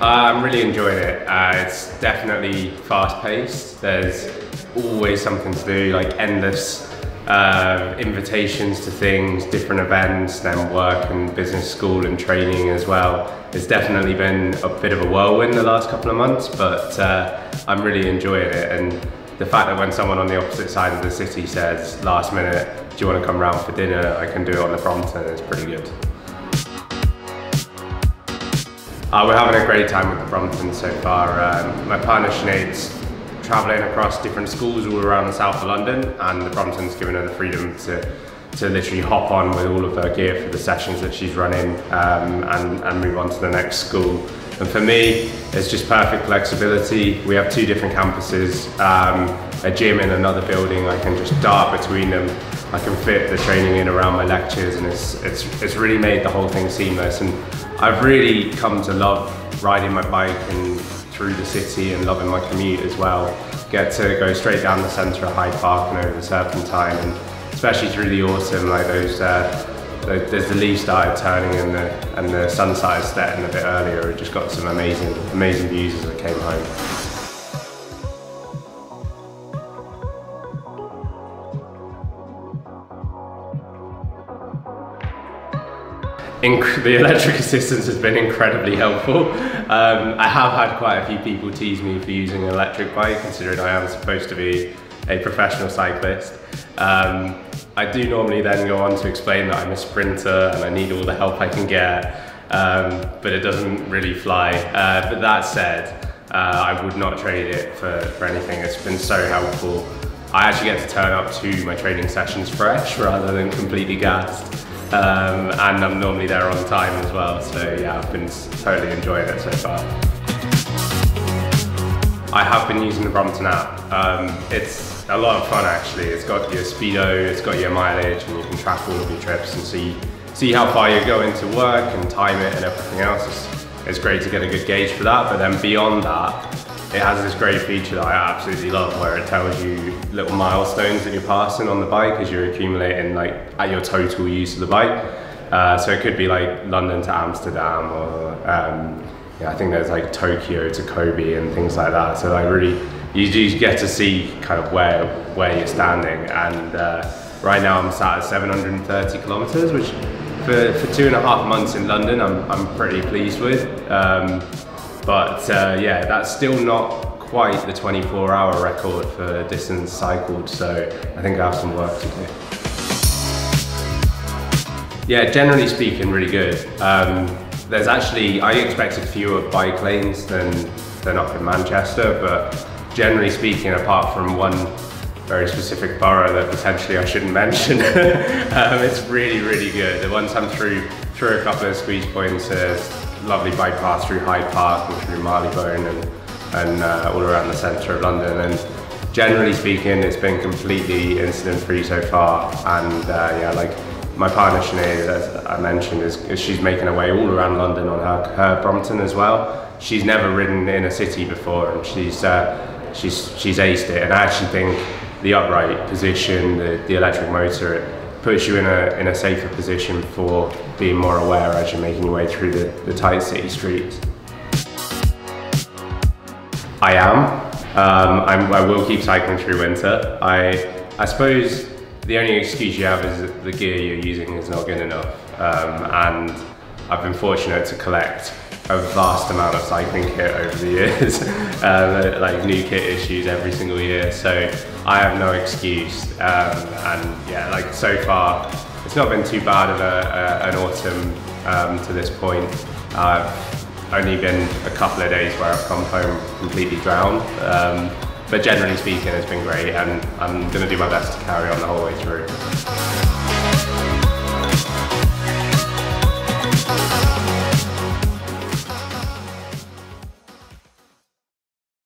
Uh, I'm really enjoying it. Uh, it's definitely fast paced. There's always something to do, like endless uh, invitations to things, different events, then work and business school and training as well. It's definitely been a bit of a whirlwind the last couple of months, but uh, I'm really enjoying it. And the fact that when someone on the opposite side of the city says last minute, do you want to come round for dinner? I can do it on the Brompton, it's pretty good. Uh, we're having a great time with the Brompton so far. Um, my partner Sinead's travelling across different schools all around the south of London and the Brompton's given her the freedom to to literally hop on with all of her gear for the sessions that she's running um, and, and move on to the next school. And for me, it's just perfect flexibility. We have two different campuses, um, a gym in another building. I can just dart between them. I can fit the training in around my lectures and it's, it's, it's really made the whole thing seamless. And I've really come to love riding my bike and through the city and loving my commute as well. Get to go straight down the centre of Hyde Park and over the Serpentine and especially through the autumn, like those, uh, there's the leaves started turning and the, and the sun started setting a bit earlier. It just got some amazing, amazing views as I came home. the electric assistance has been incredibly helpful. Um, I have had quite a few people tease me for using an electric bike, considering I am supposed to be a professional cyclist. Um, I do normally then go on to explain that I'm a sprinter and I need all the help I can get, um, but it doesn't really fly. Uh, but that said, uh, I would not trade it for, for anything. It's been so helpful. I actually get to turn up to my training sessions fresh rather than completely gassed. Um, and I'm normally there on time as well. So yeah, I've been totally enjoying it so far. I have been using the Brompton app. Um, it's a lot of fun actually. It's got your speedo, it's got your mileage, and you can track all of your trips and see see how far you're going to work and time it and everything else. It's, it's great to get a good gauge for that. But then beyond that, it has this great feature that I absolutely love where it tells you little milestones that you're passing on the bike as you're accumulating like at your total use of the bike. Uh, so it could be like London to Amsterdam or um, yeah, I think there's like Tokyo to Kobe and things like that. So like really, you do get to see kind of where where you're standing. And uh, right now I'm sat at 730 kilometers, which for, for two and a half months in London, I'm, I'm pretty pleased with. Um, but uh, yeah, that's still not quite the 24 hour record for distance cycled. So I think I have some work to do. Yeah, generally speaking, really good. Um, there's actually, I expected fewer bike lanes than, than up in Manchester, but generally speaking, apart from one very specific borough that potentially I shouldn't mention, um, it's really, really good. The once I'm through, through a couple of squeeze points, there's lovely path through Hyde Park and through Marylebone and, and uh, all around the centre of London. And generally speaking, it's been completely incident free so far. And uh, yeah, like my partner Sinead, as I mentioned, is, is, she's making her way all around London on her, her Brompton as well. She's never ridden in a city before, and she's uh, she's she's aced it. And I actually think the upright position, the, the electric motor, puts you in a in a safer position for being more aware as you're making your way through the, the tight city streets. I am. Um, I will keep cycling through winter. I I suppose the only excuse you have is that the gear you're using is not good enough. Um, and I've been fortunate to collect a vast amount of cycling kit over the years, um, like new kit issues every single year. So I have no excuse. Um, and yeah, like so far, it's not been too bad of a, a, an autumn um, to this point. I've only been a couple of days where I've come home completely drowned. Um, but generally speaking, it's been great, and I'm going to do my best to carry on the whole way through.